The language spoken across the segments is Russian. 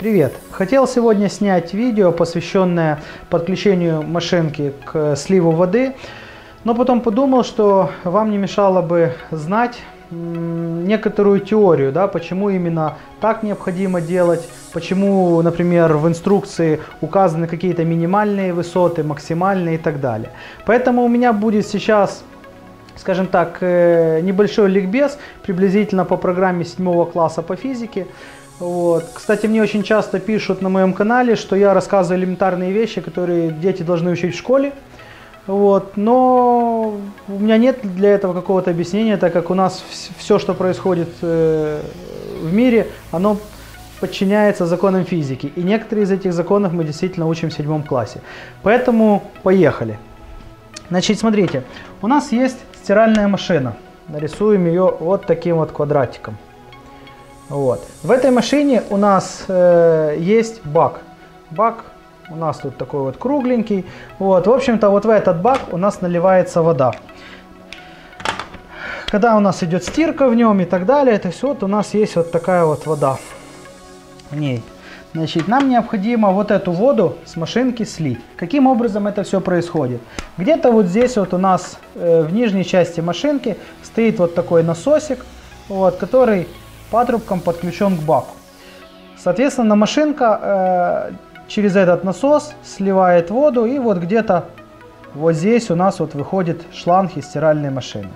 Привет! Хотел сегодня снять видео, посвященное подключению машинки к сливу воды, но потом подумал, что вам не мешало бы знать некоторую теорию, да, почему именно так необходимо делать, почему, например, в инструкции указаны какие-то минимальные высоты, максимальные и так далее. Поэтому у меня будет сейчас скажем так, э, небольшой ликбез, приблизительно по программе 7 класса по физике. Вот. Кстати, мне очень часто пишут на моем канале, что я рассказываю элементарные вещи, которые дети должны учить в школе. Вот. Но у меня нет для этого какого-то объяснения, так как у нас все, что происходит э, в мире, оно подчиняется законам физики. И некоторые из этих законов мы действительно учим в седьмом классе. Поэтому поехали. Значит, смотрите, у нас есть стиральная машина. Нарисуем ее вот таким вот квадратиком. Вот. В этой машине у нас э, есть бак. Бак у нас тут такой вот кругленький. Вот. В общем-то, вот в этот бак у нас наливается вода. Когда у нас идет стирка в нем и так далее, то есть вот у нас есть вот такая вот вода в ней. Значит, нам необходимо вот эту воду с машинки слить. Каким образом это все происходит? Где-то вот здесь вот у нас э, в нижней части машинки стоит вот такой насосик, вот, который патрубком подключен к баку. Соответственно, машинка э, через этот насос сливает воду и вот где-то вот здесь у нас вот выходит шланг из стиральной машины.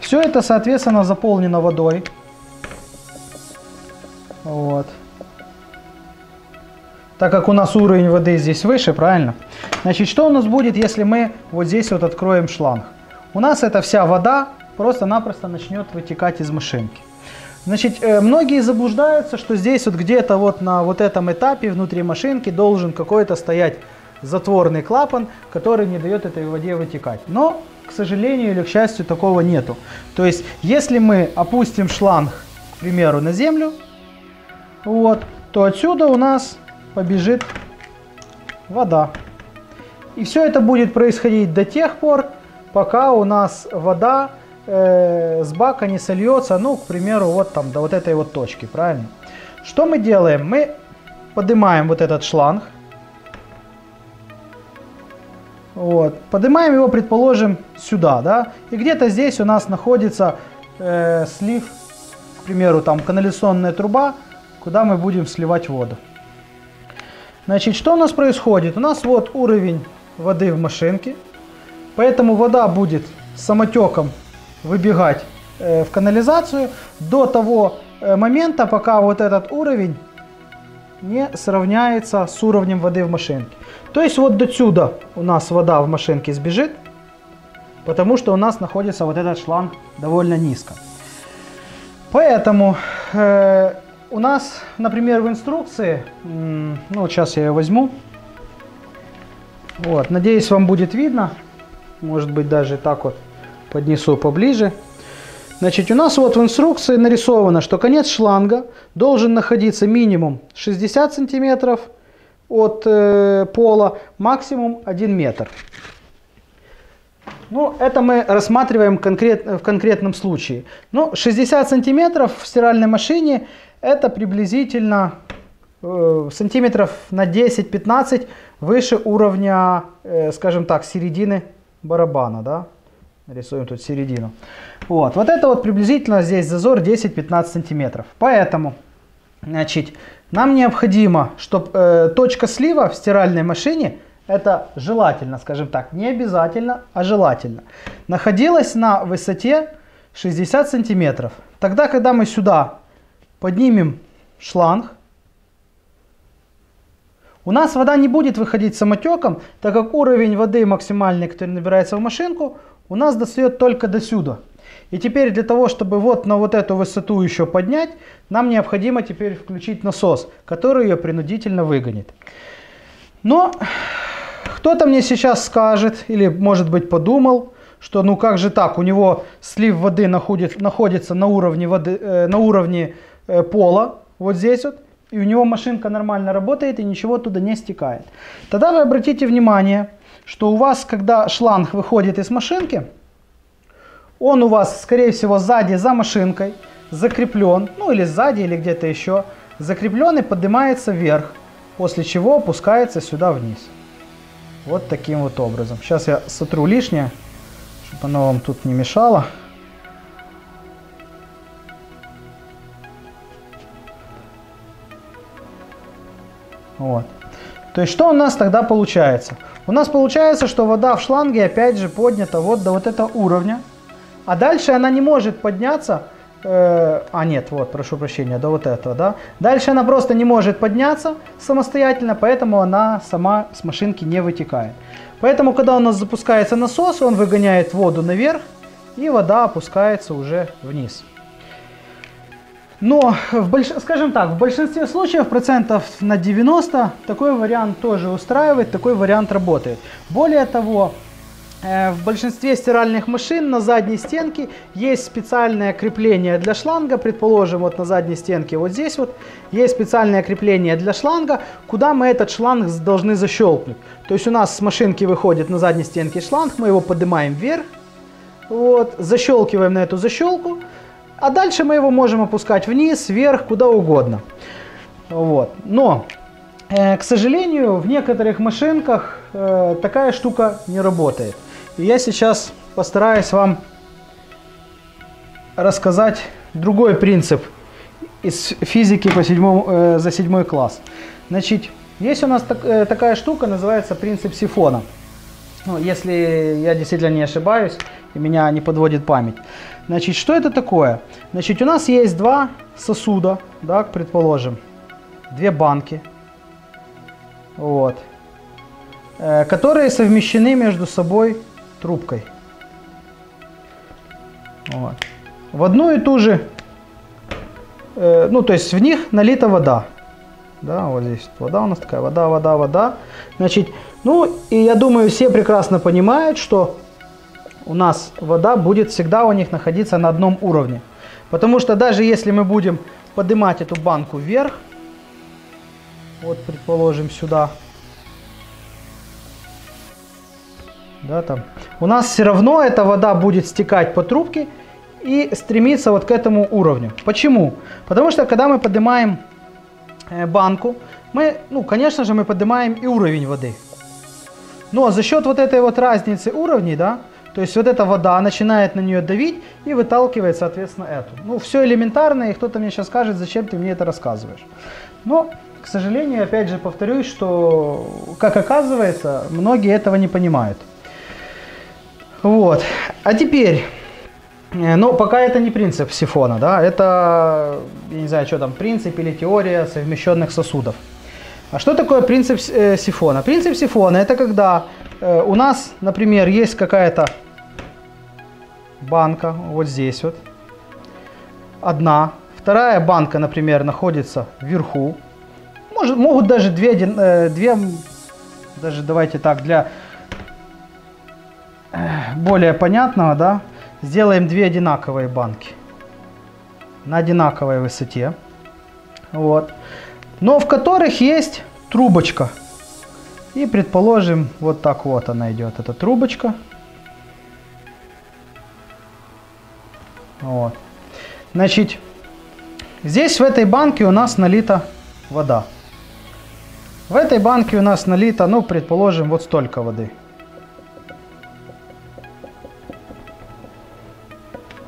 Все это, соответственно, заполнено водой. Вот. Так как у нас уровень воды здесь выше, правильно? Значит, что у нас будет, если мы вот здесь вот откроем шланг? У нас эта вся вода просто-напросто начнет вытекать из машинки. Значит, э, многие заблуждаются, что здесь вот где-то вот на вот этом этапе внутри машинки должен какой-то стоять затворный клапан, который не дает этой воде вытекать. Но, к сожалению или к счастью, такого нету. То есть, если мы опустим шланг, к примеру, на землю, вот, то отсюда у нас побежит вода. И все это будет происходить до тех пор, пока у нас вода э, с бака не сольется, ну, к примеру, вот там до вот этой вот точки, правильно? Что мы делаем? Мы поднимаем вот этот шланг. Вот. Поднимаем его, предположим, сюда, да, и где-то здесь у нас находится э, слив, к примеру, там канализационная труба, куда мы будем сливать воду. Значит, что у нас происходит? У нас вот уровень воды в машинке, поэтому вода будет самотеком выбегать э, в канализацию до того э, момента, пока вот этот уровень не сравняется с уровнем воды в машинке. То есть вот до сюда у нас вода в машинке сбежит, потому что у нас находится вот этот шланг довольно низко. Поэтому э, у нас, например, в инструкции, ну вот сейчас я ее возьму, вот, надеюсь вам будет видно, может быть даже так вот поднесу поближе. Значит, у нас вот в инструкции нарисовано, что конец шланга должен находиться минимум 60 сантиметров от э, пола, максимум 1 метр. Ну, это мы рассматриваем конкрет, в конкретном случае. Ну, 60 сантиметров в стиральной машине это приблизительно э, сантиметров на 10-15 выше уровня, э, скажем так, середины барабана, да. Рисуем тут середину. Вот, вот это вот приблизительно здесь зазор 10-15 сантиметров. Поэтому, значит, нам необходимо, чтобы э, точка слива в стиральной машине, это желательно, скажем так, не обязательно, а желательно, находилась на высоте 60 сантиметров. Тогда, когда мы сюда поднимем шланг, у нас вода не будет выходить самотеком, так как уровень воды максимальный, который набирается в машинку, у нас достает только до сюда. И теперь для того, чтобы вот на вот эту высоту еще поднять, нам необходимо теперь включить насос, который ее принудительно выгонит. Но кто-то мне сейчас скажет, или может быть подумал, что ну как же так, у него слив воды находит, находится на уровне, воды, э, на уровне пола, вот здесь вот, и у него машинка нормально работает и ничего туда не стекает. Тогда вы обратите внимание, что у вас, когда шланг выходит из машинки, он у вас, скорее всего, сзади за машинкой закреплен, ну или сзади, или где-то еще, закреплен и поднимается вверх, после чего опускается сюда вниз. Вот таким вот образом. Сейчас я сотру лишнее, чтобы оно вам тут не мешало. Вот. То есть что у нас тогда получается? У нас получается, что вода в шланге опять же поднята вот до вот этого уровня. А дальше она не может подняться. Э, а нет, вот, прошу прощения, до вот этого, да. Дальше она просто не может подняться самостоятельно, поэтому она сама с машинки не вытекает. Поэтому, когда у нас запускается насос, он выгоняет воду наверх, и вода опускается уже вниз. Но, в больш... скажем так, в большинстве случаев, процентов на 90, такой вариант тоже устраивает, такой вариант работает. Более того, э, в большинстве стиральных машин на задней стенке есть специальное крепление для шланга. Предположим, вот на задней стенке вот здесь вот есть специальное крепление для шланга, куда мы этот шланг должны защелкнуть. То есть у нас с машинки выходит на задней стенке шланг, мы его поднимаем вверх, вот, защелкиваем на эту защелку, а дальше мы его можем опускать вниз, вверх, куда угодно. Вот. Но, э, к сожалению, в некоторых машинках э, такая штука не работает. И я сейчас постараюсь вам рассказать другой принцип из физики по седьмому, э, за седьмой класс. Значит, есть у нас так, э, такая штука, называется принцип сифона. Ну, если я действительно не ошибаюсь, и меня не подводит память. Значит, что это такое? Значит, у нас есть два сосуда, да, предположим, две банки, вот, э, которые совмещены между собой трубкой. Вот. В одну и ту же, э, ну, то есть в них налита вода. Да, вот здесь вода у нас такая, вода, вода, вода. Значит, ну, и я думаю, все прекрасно понимают, что у нас вода будет всегда у них находиться на одном уровне. Потому что даже если мы будем поднимать эту банку вверх, вот предположим сюда, да, там, у нас все равно эта вода будет стекать по трубке и стремиться вот к этому уровню. Почему? Потому что когда мы поднимаем э, банку, мы, ну, конечно же, мы поднимаем и уровень воды. Но за счет вот этой вот разницы уровней, да, то есть вот эта вода начинает на нее давить и выталкивает, соответственно, эту. Ну, все элементарно, и кто-то мне сейчас скажет, зачем ты мне это рассказываешь. Но, к сожалению, опять же повторюсь, что, как оказывается, многие этого не понимают. Вот. А теперь, э, ну, пока это не принцип сифона, да, это, я не знаю, что там, принцип или теория совмещенных сосудов. А что такое принцип э, сифона? Принцип сифона это когда э, у нас, например, есть какая-то банка вот здесь вот. Одна. Вторая банка, например, находится вверху. Может, могут даже две, э, две, даже давайте так, для э, более понятного, да, сделаем две одинаковые банки на одинаковой высоте. Вот. Но в которых есть трубочка. И предположим, вот так вот она идет, эта трубочка. Вот. Значит, здесь в этой банке у нас налита вода. В этой банке у нас налито, ну, предположим, вот столько воды.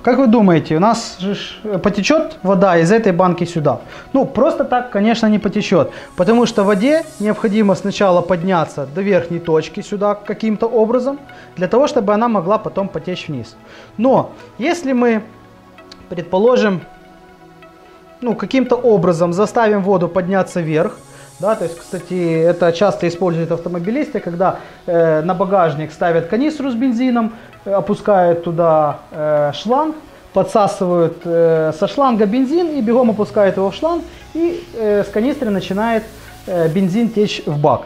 Как вы думаете, у нас же потечет вода из этой банки сюда? Ну, просто так, конечно, не потечет. Потому что воде необходимо сначала подняться до верхней точки сюда каким-то образом, для того, чтобы она могла потом потечь вниз. Но, если мы предположим, ну, каким-то образом заставим воду подняться вверх, да, то есть, кстати, это часто используют автомобилисты, когда э, на багажник ставят канистру с бензином, э, опускают туда э, шланг, подсасывают э, со шланга бензин и бегом опускают его в шланг, и э, с канистры начинает э, бензин течь в бак.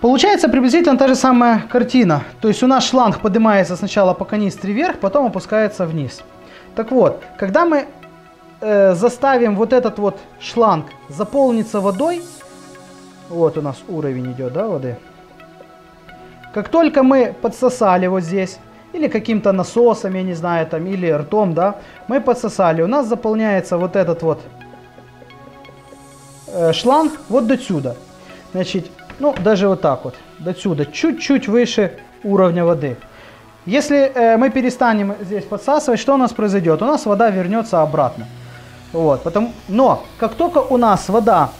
Получается приблизительно та же самая картина. То есть у нас шланг поднимается сначала по канистре вверх, потом опускается вниз. Так вот, когда мы э, заставим вот этот вот шланг заполниться водой, вот у нас уровень идет, да, воды. Как только мы подсосали вот здесь, или каким-то насосом, я не знаю, там, или ртом, да, мы подсосали, у нас заполняется вот этот вот э, шланг вот до сюда. Значит, ну, даже вот так вот, до сюда, чуть-чуть выше уровня воды. Если э, мы перестанем здесь подсасывать, что у нас произойдет? У нас вода вернется обратно. Вот, потому, но как только у нас вода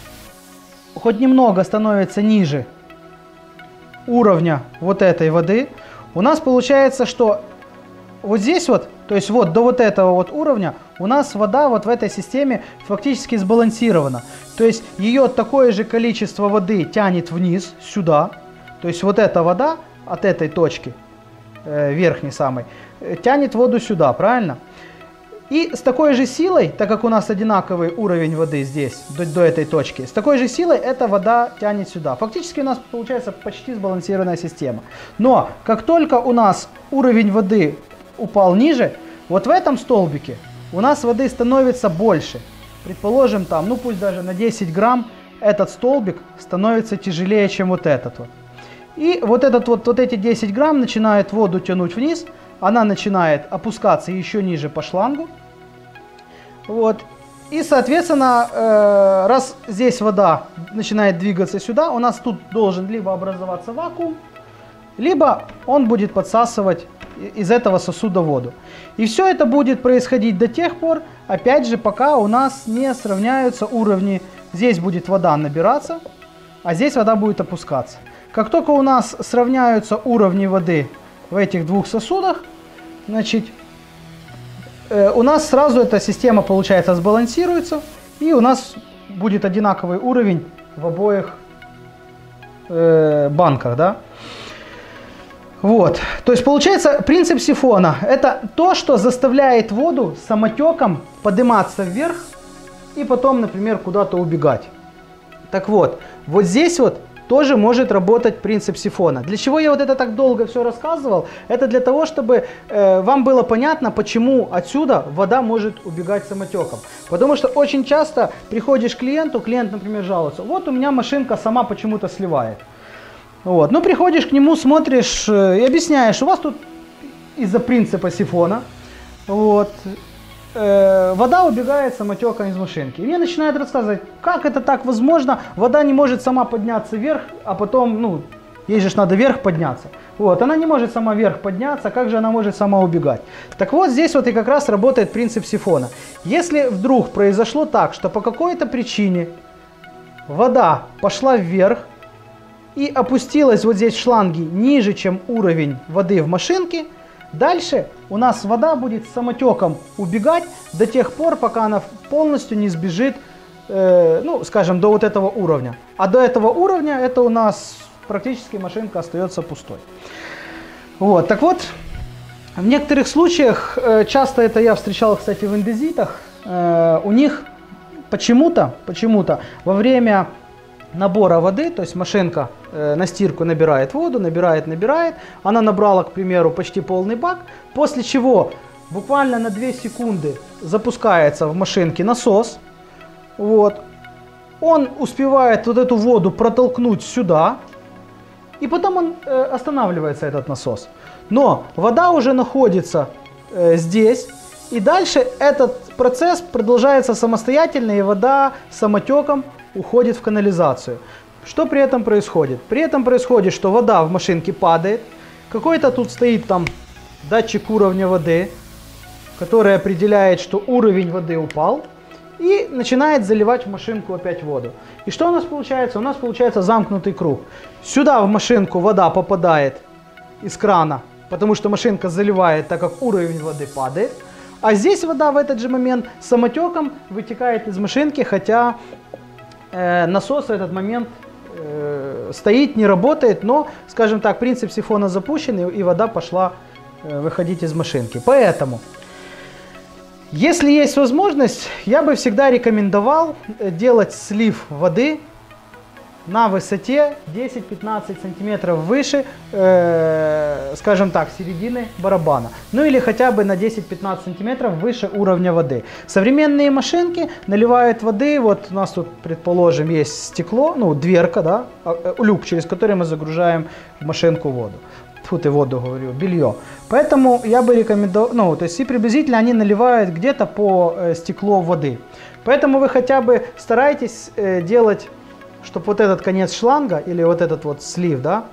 хоть немного становится ниже уровня вот этой воды, у нас получается, что вот здесь вот, то есть вот до вот этого вот уровня, у нас вода вот в этой системе фактически сбалансирована. То есть ее такое же количество воды тянет вниз, сюда. То есть вот эта вода от этой точки, э, верхней самой, э, тянет воду сюда, правильно? И с такой же силой, так как у нас одинаковый уровень воды здесь, до, до этой точки, с такой же силой эта вода тянет сюда. Фактически у нас получается почти сбалансированная система. Но как только у нас уровень воды упал ниже, вот в этом столбике у нас воды становится больше. Предположим там, ну пусть даже на 10 грамм этот столбик становится тяжелее, чем вот этот вот. И вот, этот вот, вот эти 10 грамм начинают воду тянуть вниз, она начинает опускаться еще ниже по шлангу. Вот. И, соответственно, э, раз здесь вода начинает двигаться сюда, у нас тут должен либо образоваться вакуум, либо он будет подсасывать из этого сосуда воду. И все это будет происходить до тех пор, опять же, пока у нас не сравняются уровни. Здесь будет вода набираться, а здесь вода будет опускаться. Как только у нас сравняются уровни воды в этих двух сосудах, значит, э, у нас сразу эта система, получается, сбалансируется, и у нас будет одинаковый уровень в обоих э, банках, да. Вот, то есть получается принцип сифона – это то, что заставляет воду самотеком подниматься вверх и потом, например, куда-то убегать. Так вот, вот здесь вот тоже может работать принцип сифона. Для чего я вот это так долго все рассказывал? Это для того, чтобы э, вам было понятно, почему отсюда вода может убегать самотеком. Потому что очень часто приходишь к клиенту, клиент, например, жалуется, вот у меня машинка сама почему-то сливает. Вот. Ну, приходишь к нему, смотришь э, и объясняешь, у вас тут из-за принципа сифона, вот, э, вода убегает самотеком из машинки. И мне начинают рассказывать, как это так возможно, вода не может сама подняться вверх, а потом, ну, ей же надо вверх подняться. Вот, она не может сама вверх подняться, как же она может сама убегать? Так вот, здесь вот и как раз работает принцип сифона. Если вдруг произошло так, что по какой-то причине вода пошла вверх, и опустилась вот здесь в шланге ниже, чем уровень воды в машинке, дальше у нас вода будет самотеком убегать до тех пор, пока она полностью не сбежит, э, ну, скажем, до вот этого уровня. А до этого уровня это у нас практически машинка остается пустой. Вот, так вот, в некоторых случаях, э, часто это я встречал, кстати, в индезитах, э, у них почему-то, почему-то во время набора воды, то есть машинка э, на стирку набирает воду, набирает, набирает, она набрала, к примеру, почти полный бак, после чего буквально на 2 секунды запускается в машинке насос, вот, он успевает вот эту воду протолкнуть сюда, и потом он э, останавливается, этот насос. Но вода уже находится э, здесь, и дальше этот процесс продолжается самостоятельно, и вода самотеком уходит в канализацию. Что при этом происходит? При этом происходит, что вода в машинке падает, какой-то тут стоит там датчик уровня воды, который определяет, что уровень воды упал, и начинает заливать в машинку опять воду. И что у нас получается? У нас получается замкнутый круг. Сюда в машинку вода попадает из крана, потому что машинка заливает, так как уровень воды падает. А здесь вода в этот же момент самотеком вытекает из машинки, хотя э, насос в этот момент э, стоит, не работает, но, скажем так, принцип сифона запущен, и, вода пошла э, выходить из машинки. Поэтому, если есть возможность, я бы всегда рекомендовал делать слив воды на высоте 10-15 сантиметров выше, э, скажем так, середины барабана. Ну или хотя бы на 10-15 сантиметров выше уровня воды. Современные машинки наливают воды, вот у нас тут, предположим, есть стекло, ну дверка, да, а, э, люк, через который мы загружаем в машинку воду. Фу, ты воду говорю, белье. Поэтому я бы рекомендовал, ну, то есть и приблизительно они наливают где-то по э, стекло воды. Поэтому вы хотя бы старайтесь э, делать чтобы вот этот конец шланга или вот этот вот слив, да,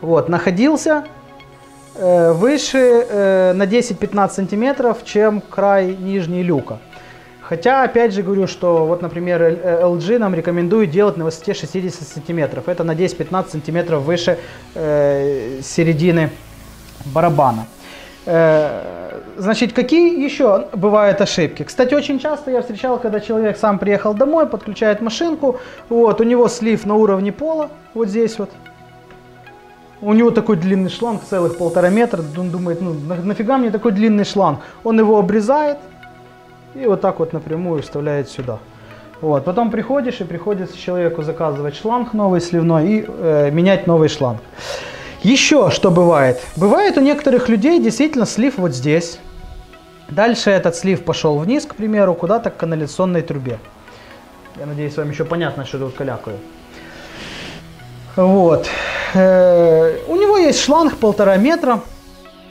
вот, находился э, выше э, на 10-15 сантиметров, чем край нижней люка. Хотя, опять же говорю, что вот, например, LG нам рекомендует делать на высоте 60 сантиметров. Это на 10-15 сантиметров выше э, середины барабана. Э, значит, какие еще бывают ошибки? Кстати, очень часто я встречал, когда человек сам приехал домой, подключает машинку, вот, у него слив на уровне пола, вот здесь вот. У него такой длинный шланг, целых полтора метра, он думает, ну нафига мне такой длинный шланг? Он его обрезает и вот так вот напрямую вставляет сюда. Вот, потом приходишь и приходится человеку заказывать шланг новый сливной и э, менять новый шланг. Еще что бывает? Бывает у некоторых людей действительно слив вот здесь. Дальше этот слив пошел вниз, к примеру, куда-то к канализационной трубе. Я надеюсь, вам еще понятно, что тут калякаю. Вот. Э, у него есть шланг полтора метра.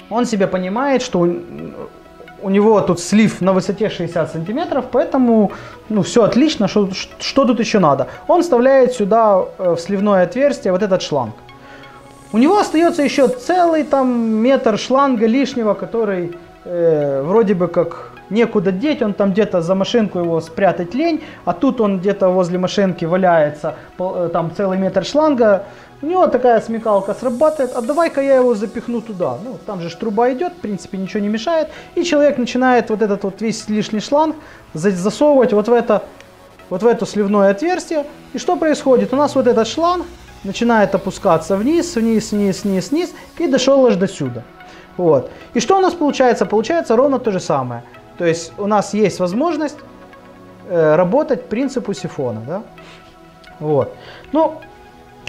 Он себе понимает, что у него тут слив на высоте 60 сантиметров, поэтому ну, все отлично, что, что тут еще надо. Он вставляет сюда э, в сливное отверстие вот этот шланг. У него остается еще целый там метр шланга лишнего, который э, вроде бы как некуда деть, он там где-то за машинку его спрятать лень, а тут он где-то возле машинки валяется, э, там целый метр шланга, у него такая смекалка срабатывает, а давай-ка я его запихну туда. Ну, там же труба идет, в принципе, ничего не мешает. И человек начинает вот этот вот весь лишний шланг засовывать вот в это, вот в это сливное отверстие. И что происходит? У нас вот этот шланг начинает опускаться вниз, вниз, вниз, вниз, вниз и дошел аж до сюда. Вот. И что у нас получается? Получается ровно то же самое. То есть у нас есть возможность э, работать принципу сифона. Да? Вот. Ну,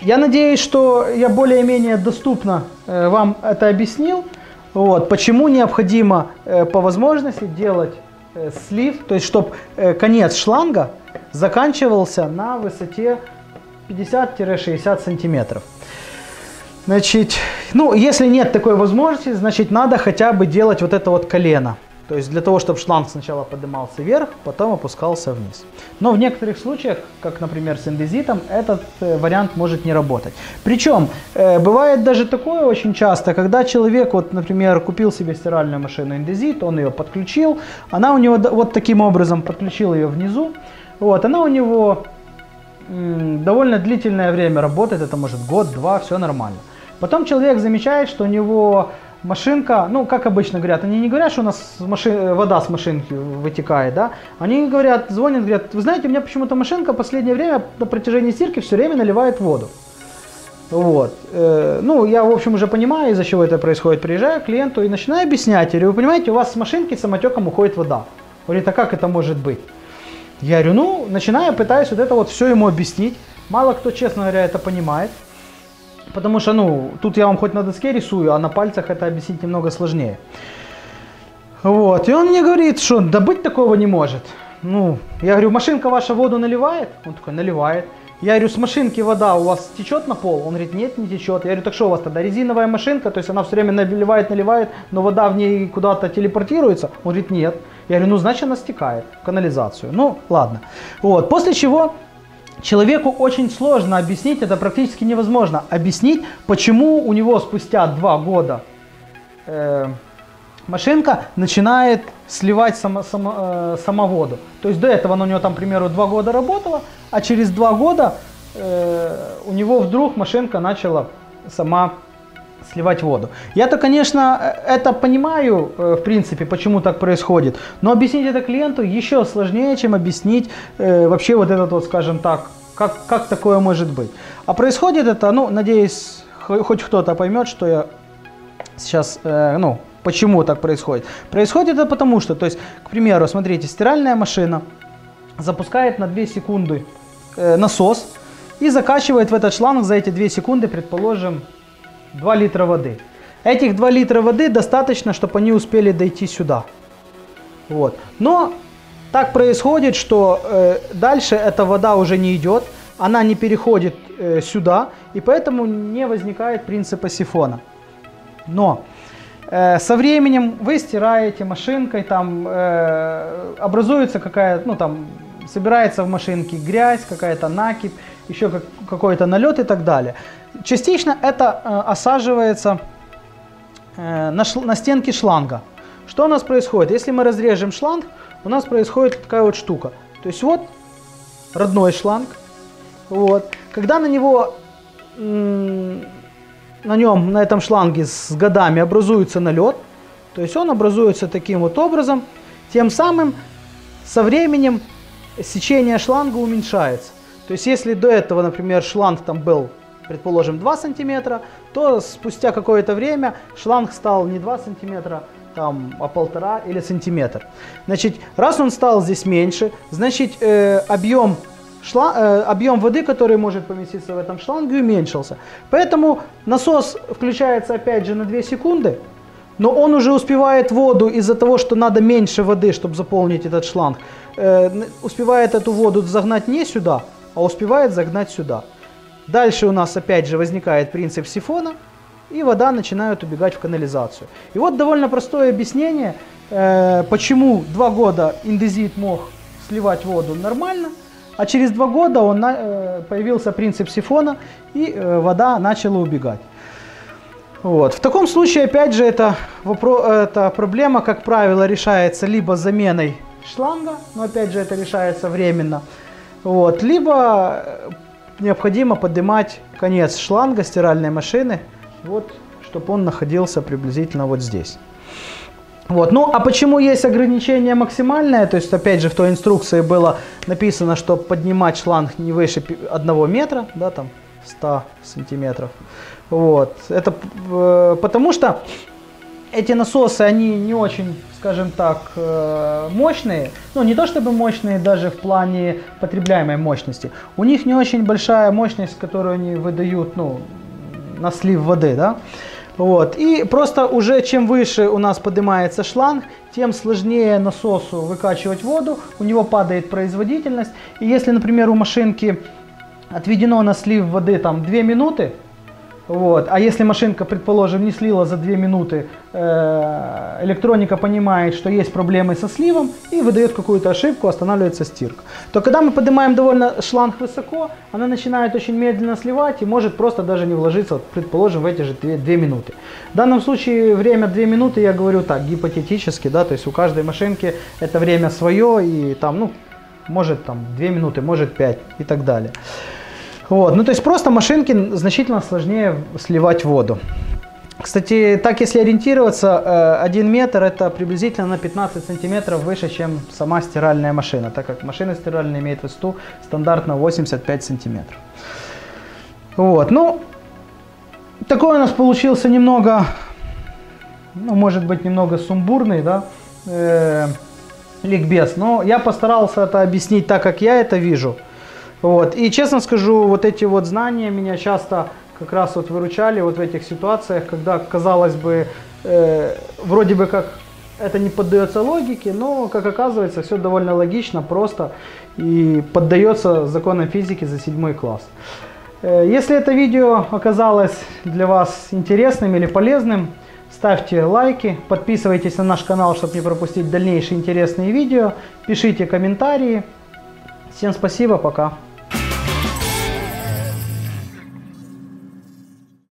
я надеюсь, что я более-менее доступно э, вам это объяснил. Вот. Почему необходимо э, по возможности делать э, слив, то есть чтобы э, конец шланга заканчивался на высоте 50-60 сантиметров. Значит, ну, если нет такой возможности, значит, надо хотя бы делать вот это вот колено. То есть для того, чтобы шланг сначала поднимался вверх, потом опускался вниз. Но в некоторых случаях, как, например, с индезитом, этот э, вариант может не работать. Причем, э, бывает даже такое очень часто, когда человек, вот, например, купил себе стиральную машину индезит, он ее подключил, она у него вот таким образом подключил ее внизу, вот, она у него довольно длительное время работает, это может год-два, все нормально. Потом человек замечает, что у него машинка, ну, как обычно говорят, они не говорят, что у нас машин, вода с машинки вытекает, да, они говорят, звонят, говорят, вы знаете, у меня почему-то машинка последнее время на протяжении стирки все время наливает воду. Вот. Э, ну, я, в общем, уже понимаю, из-за чего это происходит. Приезжаю к клиенту и начинаю объяснять. Я говорю, вы понимаете, у вас с машинки самотеком уходит вода. Говорит, а как это может быть? Я говорю, ну, начинаю, пытаюсь вот это вот все ему объяснить. Мало кто, честно говоря, это понимает. Потому что, ну, тут я вам хоть на доске рисую, а на пальцах это объяснить немного сложнее. Вот, и он мне говорит, что да быть такого не может. Ну, я говорю, машинка ваша воду наливает? Он такой, наливает. Я говорю, с машинки вода у вас течет на пол? Он говорит, нет, не течет. Я говорю, так что у вас тогда резиновая машинка, то есть она все время наливает, наливает, но вода в ней куда-то телепортируется? Он говорит, нет. Я говорю, ну значит она стекает в канализацию. Ну, ладно. Вот. После чего человеку очень сложно объяснить, это практически невозможно, объяснить, почему у него спустя два года э, машинка начинает сливать само, само, э, самоводу. То есть до этого она у него там, к примеру, два года работала, а через два года э, у него вдруг машинка начала сама сливать воду. Я-то, конечно, это понимаю, э, в принципе, почему так происходит, но объяснить это клиенту еще сложнее, чем объяснить э, вообще вот этот вот, скажем так, как, как такое может быть. А происходит это, ну, надеюсь, хоть кто-то поймет, что я сейчас, э, ну, почему так происходит. Происходит это потому что, то есть, к примеру, смотрите, стиральная машина запускает на 2 секунды э, насос, и закачивает в этот шланг за эти 2 секунды, предположим, 2 литра воды. Этих 2 литра воды достаточно, чтобы они успели дойти сюда. Вот. Но так происходит, что э, дальше эта вода уже не идет, она не переходит э, сюда, и поэтому не возникает принципа сифона. Но э, со временем вы стираете машинкой, там э, образуется какая-то, ну там собирается в машинке грязь, какая-то накипь, еще как, какой-то налет и так далее. Частично это э, осаживается э, на, стенке шланга. Что у нас происходит? Если мы разрежем шланг, у нас происходит такая вот штука. То есть вот родной шланг. Вот. Когда на него, на нем, на этом шланге с годами образуется налет, то есть он образуется таким вот образом, тем самым со временем сечение шланга уменьшается. То есть если до этого, например, шланг там был, предположим, 2 сантиметра, то спустя какое-то время шланг стал не 2 сантиметра, там, а полтора или сантиметр. Значит, раз он стал здесь меньше, значит, э, объем, шла, э, объем воды, который может поместиться в этом шланге, уменьшился. Поэтому насос включается опять же на 2 секунды, но он уже успевает воду из-за того, что надо меньше воды, чтобы заполнить этот шланг, э, успевает эту воду загнать не сюда, а успевает загнать сюда. Дальше у нас опять же возникает принцип сифона, и вода начинает убегать в канализацию. И вот довольно простое объяснение, э, почему два года индезит мог сливать воду нормально, а через два года он, э, появился принцип сифона, и э, вода начала убегать. Вот. В таком случае, опять же, эта, эта проблема, как правило, решается либо заменой шланга, но опять же это решается временно, вот, либо необходимо поднимать конец шланга стиральной машины, вот, чтобы он находился приблизительно вот здесь. Вот. Ну, а почему есть ограничение максимальное? То есть, опять же, в той инструкции было написано, что поднимать шланг не выше 1 метра, да, там 100 сантиметров. Вот. Это э, потому что эти насосы, они не очень, скажем так, э, мощные. Ну, не то чтобы мощные даже в плане потребляемой мощности. У них не очень большая мощность, которую они выдают, ну, на слив воды, да. Вот. И просто уже чем выше у нас поднимается шланг, тем сложнее насосу выкачивать воду, у него падает производительность. И если, например, у машинки отведено на слив воды там 2 минуты, вот. А если машинка, предположим, не слила за 2 минуты, э, электроника понимает, что есть проблемы со сливом и выдает какую-то ошибку, останавливается стирка. То когда мы поднимаем довольно шланг высоко, она начинает очень медленно сливать и может просто даже не вложиться, предположим, в эти же 2, 2 минуты. В данном случае время 2 минуты, я говорю так, гипотетически, да, то есть у каждой машинки это время свое и там, ну, может там 2 минуты, может 5 и так далее. Вот. Ну, то есть просто машинки значительно сложнее сливать воду. Кстати, так если ориентироваться, 1 э, метр это приблизительно на 15 сантиметров выше, чем сама стиральная машина, так как машина стиральная имеет высоту стандартно 85 сантиметров. Вот, ну, такой у нас получился немного, ну, может быть, немного сумбурный, да, э, ликбез, но я постарался это объяснить так, как я это вижу – вот. И честно скажу, вот эти вот знания меня часто как раз вот выручали вот в этих ситуациях, когда, казалось бы, э, вроде бы как это не поддается логике, но, как оказывается, все довольно логично, просто и поддается законам физики за седьмой класс. Э, если это видео оказалось для вас интересным или полезным, ставьте лайки, подписывайтесь на наш канал, чтобы не пропустить дальнейшие интересные видео, пишите комментарии. Всем спасибо, пока.